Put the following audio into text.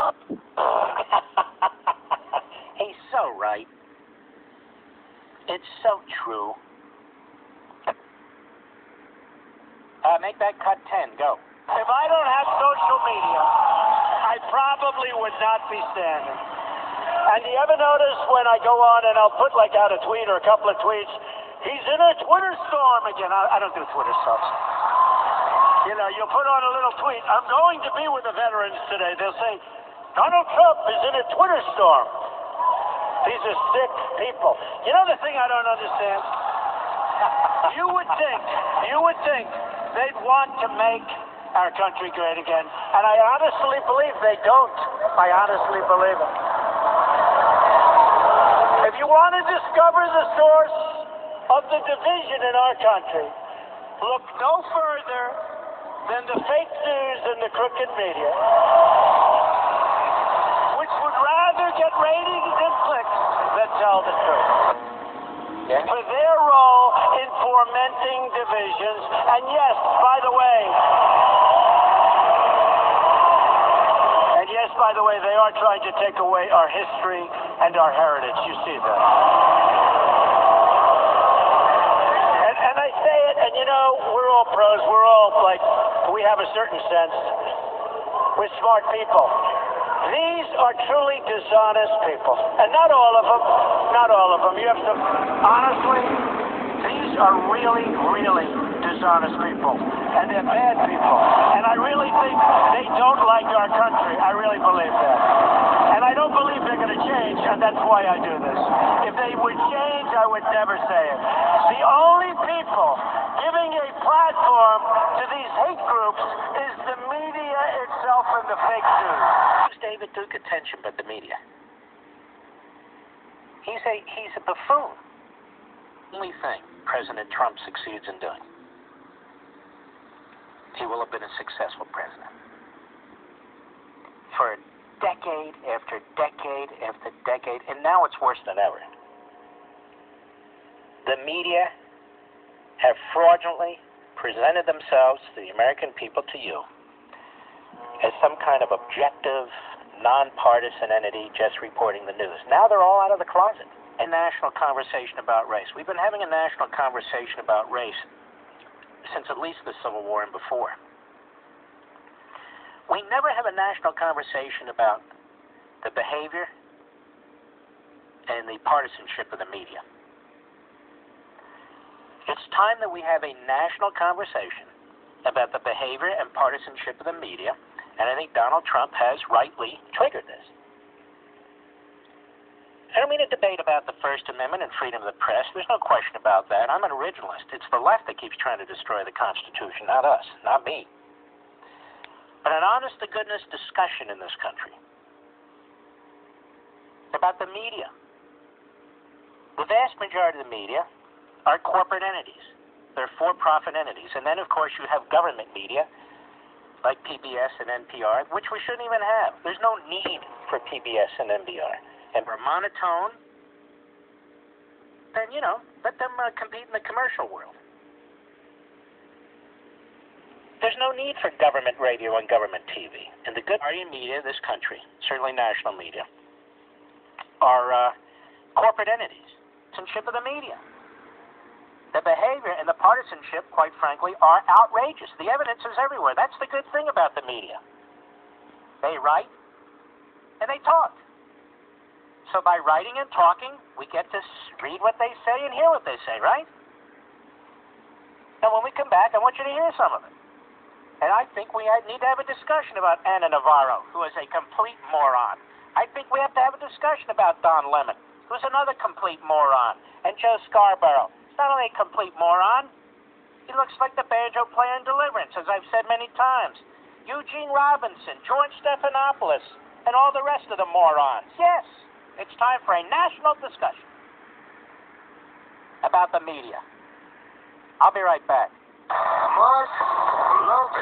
He's so right. It's so true. Uh, make that cut 10. Go. If I don't have social media, I probably would not be standing. And you ever notice when I go on and I'll put like out a tweet or a couple of tweets, he's in a Twitter storm again. I, I don't do Twitter stuff. You know, you'll put on a little tweet, I'm going to be with the veterans today. They'll say, Donald Trump is in a Twitter storm. These are sick people. You know the thing I don't understand? You would think, you would think they'd want to make our country great again. And I honestly believe they don't. I honestly believe it. If you want to discover the source of the division in our country, look no further than the fake news and the crooked media, which would rather get ratings and clicks than tell the truth. Yeah. For their role in fomenting divisions, and yes, by the way, and yes, by the way, they are trying to take away our history and our heritage. You see that. And, and I say it, and you know, we're all pros. We're all like, we have a certain sense. We're smart people. These are truly dishonest people. And not all of them. Not all of them. You have to, honestly, these are really, really dishonest people. And they're bad people. And I really think they don't like our country. I really believe that. And I don't believe they're going to change, and that's why I do this. If they would change, I would never say it. The only people giving a platform to these hate groups is the media itself and the fake news. David Duke attention but the media. He's a he's a buffoon. Only thing President Trump succeeds in doing. He will have been a successful president. For decade after decade after decade, and now it's worse than ever. The media have fraudulently presented themselves to the American people to you as some kind of objective, nonpartisan entity just reporting the news. Now they're all out of the closet. A national conversation about race. We've been having a national conversation about race since at least the Civil War and before. We never have a national conversation about the behavior and the partisanship of the media. It's time that we have a national conversation about the behavior and partisanship of the media, and I think Donald Trump has rightly triggered this. I don't mean a debate about the First Amendment and freedom of the press. There's no question about that. I'm an originalist. It's the left that keeps trying to destroy the Constitution, not us, not me. But an honest to goodness discussion in this country about the media. The vast majority of the media are corporate entities. They're for-profit entities. And then, of course, you have government media like PBS and NPR, which we shouldn't even have. There's no need for PBS and NPR. And we're monotone, then, you know, let them uh, compete in the commercial world. There's no need for government radio and government TV. And the good party media in this country, certainly national media, are uh, corporate entities. Citizenship of the media. The behavior and the partisanship, quite frankly, are outrageous. The evidence is everywhere. That's the good thing about the media. They write and they talk. So by writing and talking, we get to read what they say and hear what they say, right? And when we come back, I want you to hear some of it. And I think we need to have a discussion about Ana Navarro, who is a complete moron. I think we have to have a discussion about Don Lemon, who's another complete moron, and Joe Scarborough. He's not only a complete moron, he looks like the banjo player in Deliverance, as I've said many times. Eugene Robinson, George Stephanopoulos, and all the rest of the morons. Yes, it's time for a national discussion about the media. I'll be right back. Mark Lopez.